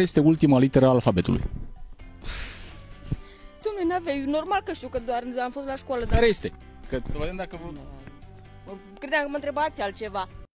este ultima literă a alfabetului? Dom'le, n-aveai, normal că știu că doar am fost la școală, dar Care este? Că să vedem dacă vă... credeam că mă întrebați altceva.